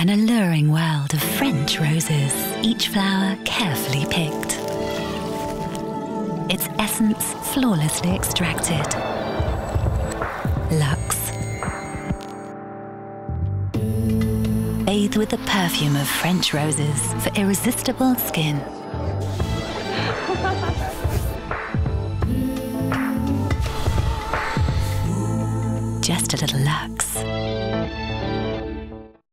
An alluring world of French roses, each flower carefully picked. Its essence flawlessly extracted. Lux. Bathe with the perfume of French roses for irresistible skin. Just a little Lux